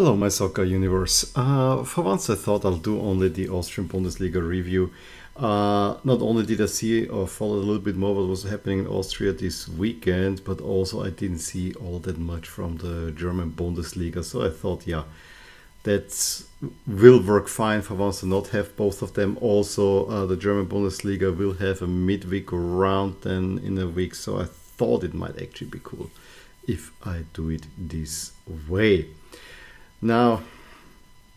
Hello, my soccer universe. Uh, for once, I thought I'll do only the Austrian Bundesliga review. Uh, not only did I see or follow a little bit more what was happening in Austria this weekend, but also I didn't see all that much from the German Bundesliga. So I thought, yeah, that will work fine for once to not have both of them. Also, uh, the German Bundesliga will have a midweek round then in a week, so I thought it might actually be cool if I do it this way. Now,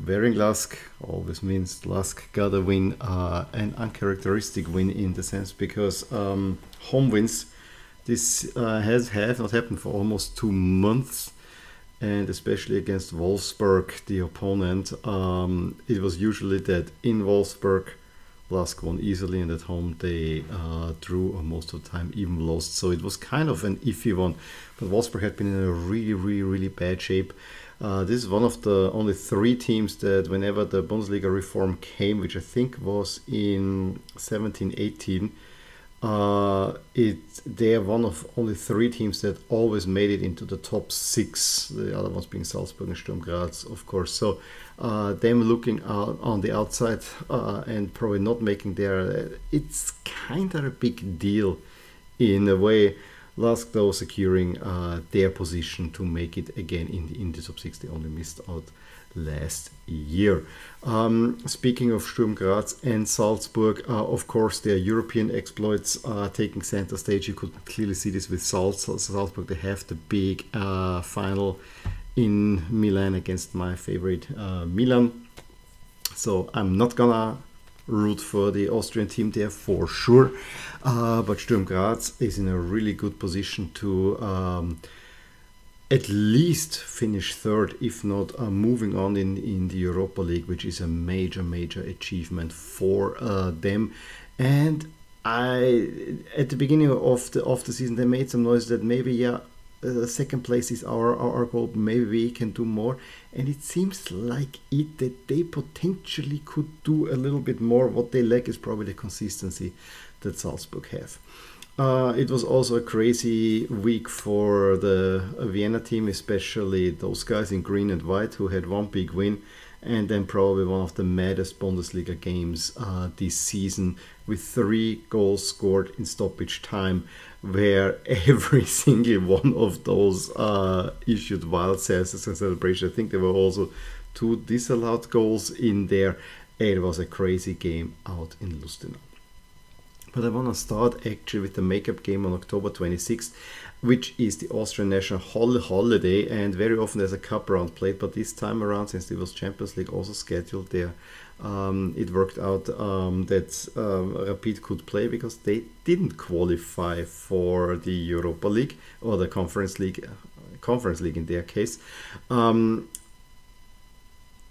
wearing Lask always means Lask got a win, uh, an uncharacteristic win in the sense because um, home wins. This uh, has have not happened for almost two months, and especially against Wolfsberg, the opponent. Um, it was usually that in Wolfsberg, Lask won easily, and at home they uh, drew, or most of the time even lost. So it was kind of an iffy one. But Wolfsberg had been in a really, really, really bad shape. Uh, this is one of the only three teams that, whenever the Bundesliga reform came, which I think was in 1718, uh, it they are one of only three teams that always made it into the top six. The other ones being Salzburg and Sturm Graz, of course. So uh, them looking out on the outside uh, and probably not making their, it's kind of a big deal in a way. Lask though securing uh, their position to make it again in the, in the top 6. They only missed out last year. Um, speaking of Sturm Graz and Salzburg, uh, of course, their European exploits are taking center stage. You could clearly see this with Salzburg. They have the big uh, final in Milan against my favorite uh, Milan. So I'm not gonna root for the Austrian team there for sure. Uh, but Sturm Graz is in a really good position to um, at least finish third, if not uh, moving on in, in the Europa League, which is a major, major achievement for uh, them. And I, at the beginning of the of the season, they made some noise that maybe yeah, uh, second place is our, our goal. Maybe we can do more. And it seems like it that they potentially could do a little bit more. What they lack is probably the consistency that Salzburg have. Uh, it was also a crazy week for the Vienna team, especially those guys in green and white who had one big win and then probably one of the maddest Bundesliga games uh, this season with three goals scored in stoppage time, where every single one of those uh, issued wild cells and celebration. I think there were also two disallowed goals in there. It was a crazy game out in Lustenau. But I want to start actually with the makeup game on October 26th which is the Austrian national holiday, and very often there's a cup round played. But this time around, since there was Champions League also scheduled there, um, it worked out um, that um, Rapid could play because they didn't qualify for the Europa League or the Conference League, Conference League in their case. Um,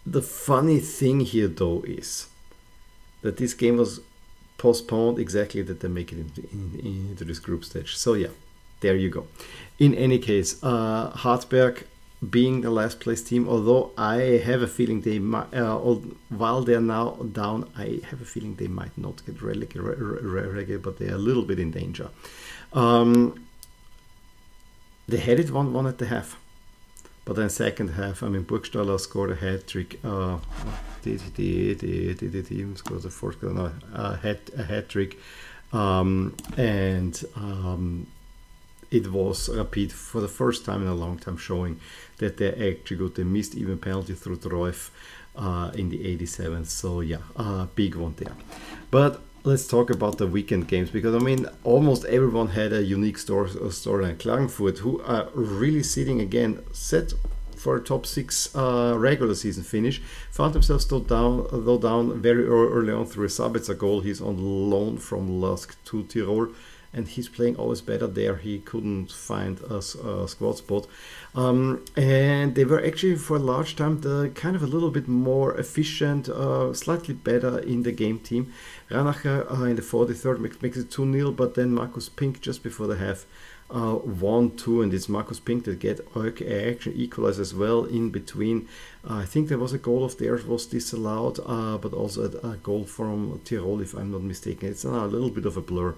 the funny thing here, though, is that this game was postponed exactly that they make it into, in, into this group stage. So yeah, there you go. In any case, uh, Hartberg being the last place team, although I have a feeling they might, uh, while they're now down, I have a feeling they might not get relegated, but they're a little bit in danger. Um, they had it one one at the half, but then second half, I mean, Burgstaller scored a hat trick. Uh, did the the the the team scored the fourth goal? No, a hat a hat trick, um, and um, it was Rapid for the first time in a long time showing that they actually got the missed even penalty through Roif uh, in the 87th. So yeah, uh, big one there. But let's talk about the weekend games because I mean almost everyone had a unique story uh, storyline. Klagenfurt, who are really sitting again set for a top six uh, regular season finish, found themselves still down, though down very early on through a Sabitzer goal. He's on loan from Lask to Tirol and he's playing always better there. He couldn't find a, a squad spot. Um, and they were actually for a large time the kind of a little bit more efficient, uh, slightly better in the game team. Ranacher uh, in the 43rd makes, it 2 0, but then Markus Pink just before the half. Uh, 1 2, and it's Markus Pink that get action equalize as well in between. Uh, I think there was a goal of theirs was disallowed, uh, but also a, goal from Tirol, if I'm not mistaken. It's a little bit of a blur.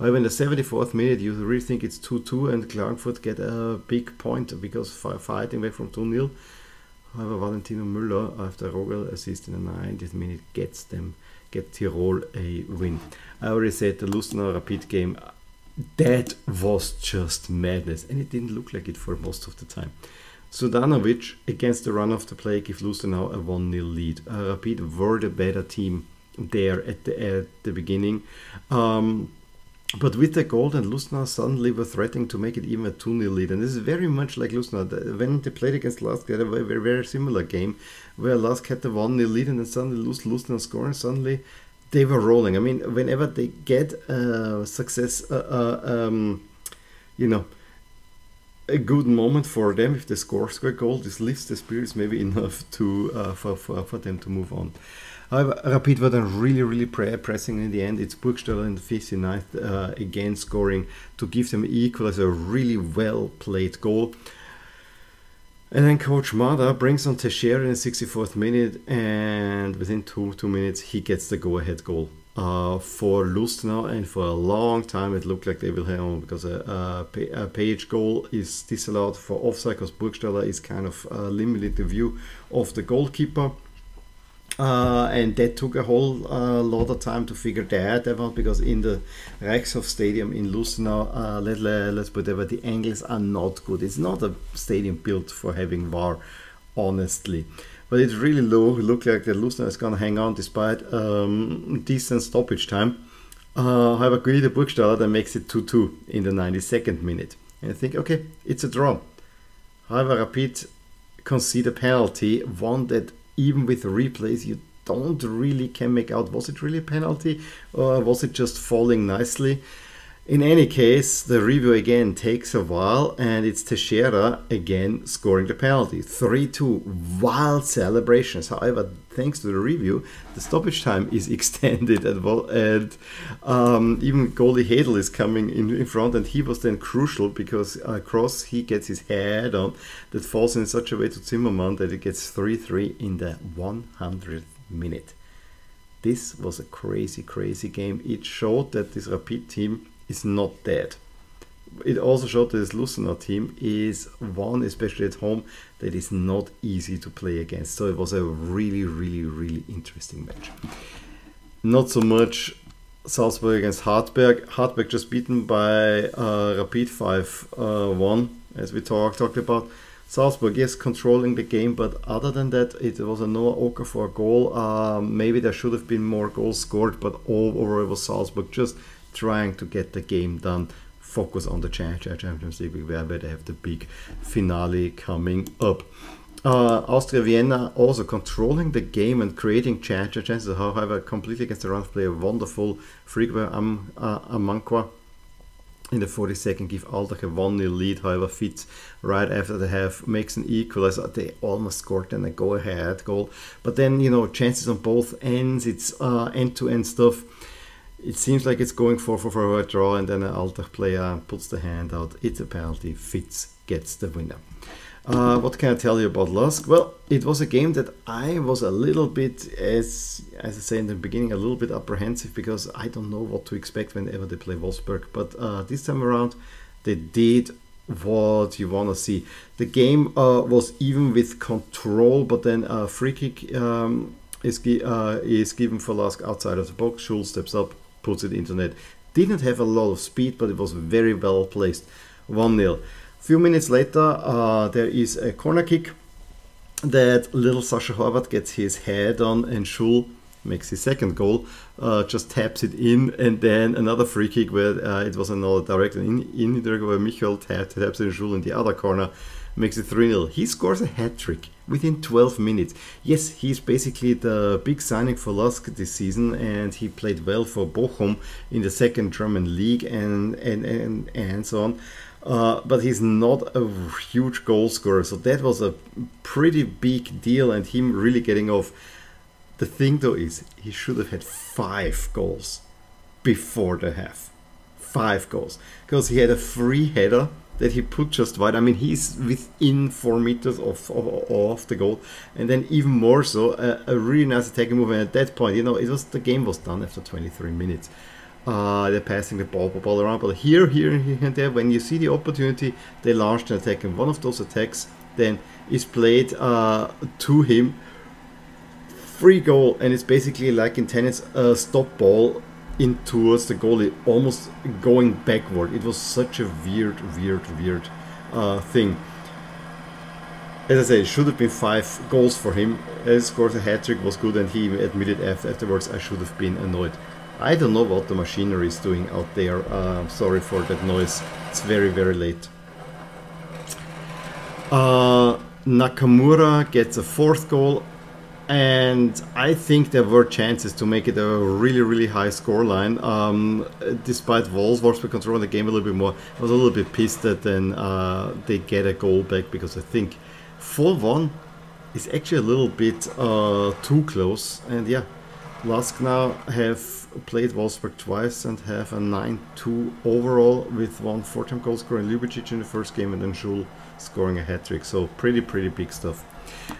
However, in the 74th minute, you really think it's 2 2, and Klagenfurt get a big point because fighting back from 2 0. However, Valentino Müller, after Rogel assist in the 90th minute, gets them, get Tirol a win. I already said the Lustenau Rapid game, that was just madness, and it didn't look like it for most of the time. Sudanovic against the run of the play give Lustenau a 1 0 lead. Uh, Rapid were the better team there at the, at the beginning. Um, but with the goal, and Lustenau suddenly were threatening to make it even a 2 0 lead. And this is very much like Lustenau. When they played against Lask, they had a very, very, similar game where Lask had the 1 0 lead and then suddenly Lustenau score, and suddenly they were rolling. I mean, whenever they get uh, success, uh, uh, um, you know, a good moment for them if they score score goal. This lifts the spirits maybe enough to uh, for, for, for them to move on. However, Rapid were then really, really pre- pressing in the end. It's Burgstaller in the 59th uh, again scoring to give them equal as a really well played goal. And then Coach Mader brings on Teixeira in the 64th minute, and within two two minutes he gets the go-ahead goal uh, for Lustenau, and for a long time it looked like they will hang on because a, a, a page goal is disallowed for offside because Burgstaller is kind of uh, limiting the view of the goalkeeper. Uh, and that took a whole uh, lot of time to figure that out because in the Reichshof Stadium in Lustenau, uh, let, let's put it, that the angles are not good. It's not a stadium built for having VAR, honestly. But it really low, looked like the Lustenau is going to hang on despite um, decent stoppage time. Uh, however, Guido Burgstaller then makes it 2 2 in the 92nd minute. And I think, okay, it's a draw. However, Rapid concede a penalty, one that even with replays, you don't really can make out was it really a penalty or was it just falling nicely. In any case, the review again takes a while, and it's Teixeira again scoring the penalty. 3 2. Wild celebrations. However, thanks to the review, the stoppage time is extended, and, and um, even goalie Hedl is coming in, in front, and he was then crucial because uh, Cross he gets his head on that falls in such a way to Zimmermann that it gets 3 3 in the 100th minute. This was a crazy, crazy game. It showed that this Rapid team is not dead. It also showed that this Lustenau team is one, especially at home, that is not easy to play against. So it was a really, really, really interesting match. Not so much Salzburg against Hartberg. Hartberg just beaten by uh, Rapid 5 uh, 1, as we talk, talked about. Salzburg, yes, controlling the game, but other than that, it was a Noah Okafor a goal. Uh, maybe there should have been more goals scored, but overall it was Salzburg just trying to get the game done. Focus on the Champions League where they have the big finale coming up. Uh, Austria Vienna also controlling the game and creating chances, however, completely against the run of play. A wonderful free by Am, uh, Amankwa in the 42nd give Altach a 1 0 lead, however, Fitz right after the half makes an equalizer. They almost scored and a go ahead goal. But then, you know, chances on both ends, it's end to end stuff it seems like it's going for, for, for a draw, and then an Altach player puts the hand out. It's a penalty. Fitz gets the winner. Uh, what can I tell you about Lask? Well, it was a game that I was a little bit, as as I say in the beginning, a little bit apprehensive because I don't know what to expect whenever they play Wolfsberg. But uh, this time around, they did what you want to see. The game uh, was even with control, but then a free kick um, is, uh, is given for Lask outside of the box. Zulj steps up, puts it into net. Didn't have a lot of speed, but it was very well placed. 1 0. Few minutes later, uh, there is a corner kick that little Sascha Horvath gets his head on, and Zulj makes his second goal, uh, just taps it in, and then another free kick where uh, it was another direct in, in where Michael taps, taps in Zulj in the other corner, makes it 3 0. He scores a hat trick within 12 minutes. Yes, he's basically the big signing for Lask this season, and he played well for Bochum in the second German league and and and, and so on. Uh, but he's not a huge goal scorer, so that was a pretty big deal, and him really getting off. The thing though is, he should have had five goals before the half. Five goals. Because he had a free header that he put just wide. I mean, he's within four meters of, of, of the goal, and then even more so, a, a really nice attacking move. And at that point, you know, it was the game was done after 23 minutes. Uh, they're passing the ball, ball around, but here, here, here, and there, when you see the opportunity, they launched an attack, and one of those attacks then is played uh, to him. Free goal, and it's basically like in tennis, a stop ball in towards the goalie, almost going backward. It was such a weird, weird, weird uh, thing. As I say, it should have been five goals for him. As course, a hat trick was good, and he admitted afterwards, I should have been annoyed. I don't know what the machinery is doing out there. Uh, sorry for that noise. It's very, very late. Uh, Nakamura gets a fourth goal, and I think there were chances to make it a really, really high scoreline. Um, despite Wolfsberg controlling the game a little bit more, I was a little bit pissed that then uh, they get a goal back because I think 4 1 is actually a little bit uh, too close. And yeah, Lask now have played Wolfsberg twice and have a 9-2 overall with one four-time goal scorer in Ljubicic in the first game and then Zulj scoring a hat-trick. So pretty, pretty big stuff.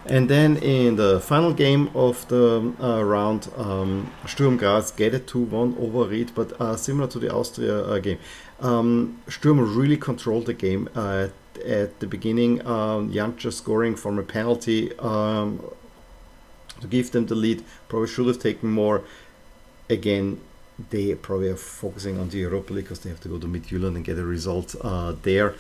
And then in the final game of the uh, round, um, Sturm Graz get a 2-1 over Ried, but uh, similar to the Austria uh, game. Um, Sturm really controlled the game at, at the beginning. Um, Jantscher scoring from a penalty um, to give them the lead. Probably should have taken more. Again, they probably are focusing on the Europa League because they have to go to Midtjylland and get a result uh, there.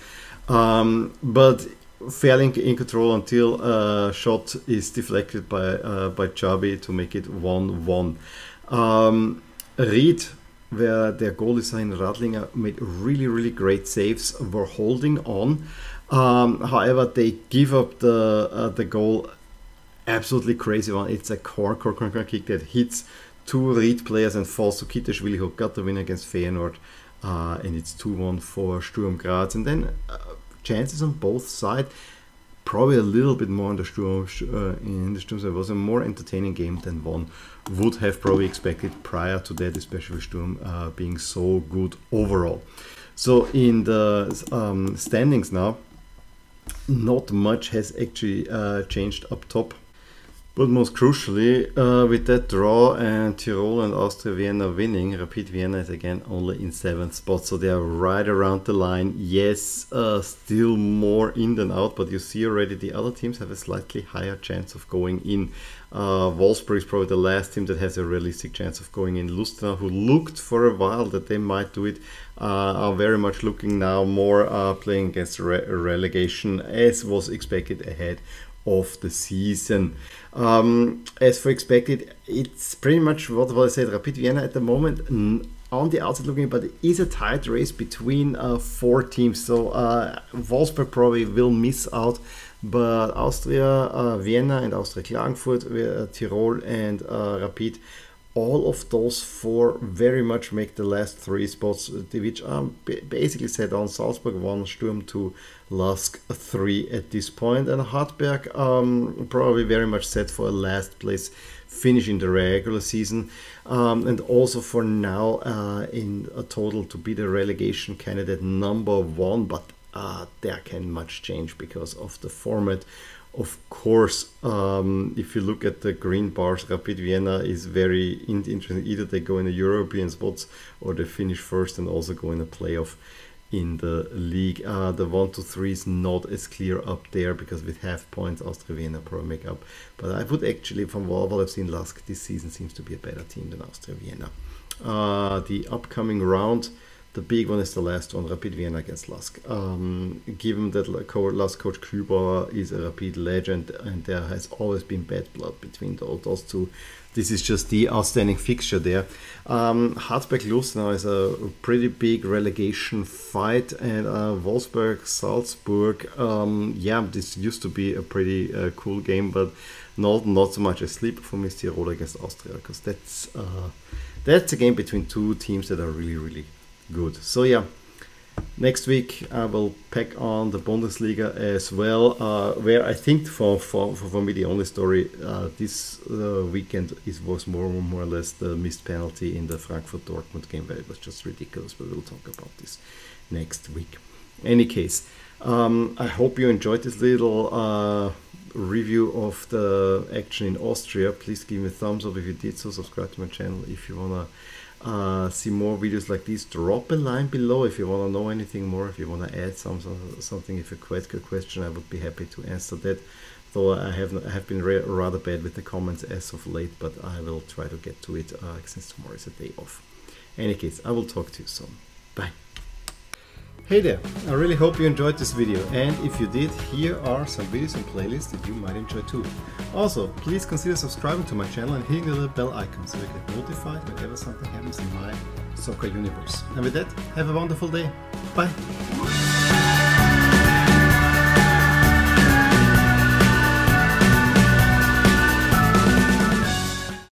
Um, but failing in control until a uh, shot is deflected by uh, by Chabbi to make it 1-1. Um, Ried, where their goal designer Radlinger made really really great saves, were holding on. Um, however, they give up the uh, the goal absolutely crazy one. It's a core, core, core, core kick that hits two Ried players and falls to Kiteishvili, who got the win against Feyenoord. Uh, and it's 2-1 for Sturm Graz. And then uh, chances on both sides. Probably a little bit more on the Sturm, uh, in the Sturm side. It was a more entertaining game than one would have probably expected prior to that, especially Sturm uh, being so good overall. So in the um, standings now, not much has actually uh, changed up top. But most crucially, uh, with that draw and Tirol and Austria Vienna winning, Rapid Vienna is again only in seventh spot, so they are right around the line. Yes, uh, still more in than out, but you see already the other teams have a slightly higher chance of going in. Uh, Wolfsberg is probably the last team that has a realistic chance of going in. Lustenau, who looked for a while that they might do it, uh, are very much looking now more uh, playing against re relegation as was expected ahead of the season. Um, as for expected, it's pretty much what, what I said. Rapid Vienna at the moment on the outside looking, but it is a tight race between uh, four teams. So uh, Wolfsberg probably will miss out, but Austria, uh, Vienna, and Austria Klagenfurt, uh, Tirol, and uh, Rapid all of those four very much make the last three spots, which are basically set on Salzburg 1, Sturm 2, Lask 3 at this point, and Hartberg um, probably very much set for a last place finish in the regular season, um, and also for now uh, in a total to be the relegation candidate number one, but uh, there can much change because of the format of course, um, if you look at the green bars, Rapid Vienna is very interesting. Either they go in the European spots or they finish first and also go in a playoff in the league. Uh, the 1 to 3 is not as clear up there because with half points, Austria Vienna probably make up. But I would actually, from what I've seen last this season, seems to be a better team than Austria Vienna. Uh, the upcoming round the big one is the last one, Rapid Vienna against Lask. Um, given that Lask coach Kühbauer is a Rapid legend and there has always been bad blood between those two, this is just the outstanding fixture there. Um, Hartberg now is a pretty big relegation fight, and uh, Wolfsberg Salzburg. Um, yeah, this used to be a pretty uh, cool game, but not not so much a sleep for Mr. Tirol against Austria because that's uh, that's a game between two teams that are really really Good. So yeah, next week I will pack on the Bundesliga as well, uh, where I think for, for, for me the only story uh, this uh, weekend is was more more or less the missed penalty in the Frankfurt Dortmund game where it was just ridiculous. But we'll talk about this next week. Any case, um, I hope you enjoyed this little uh, review of the action in Austria. Please give me a thumbs up if you did so. Subscribe to my channel if you wanna uh, see more videos like these, drop a line below if you want to know anything more, if you want to add some, something, if you quite a question, I would be happy to answer that. Though I have I have been rather bad with the comments as of late, but I will try to get to it uh, since tomorrow is a day off. any case, I will talk to you soon. Bye. Hey there, I really hope you enjoyed this video and if you did, here are some videos and playlists that you might enjoy too. Also, please consider subscribing to my channel and hitting the little bell icon so you get notified whenever something happens in my soccer universe. And with that, have a wonderful day. Bye!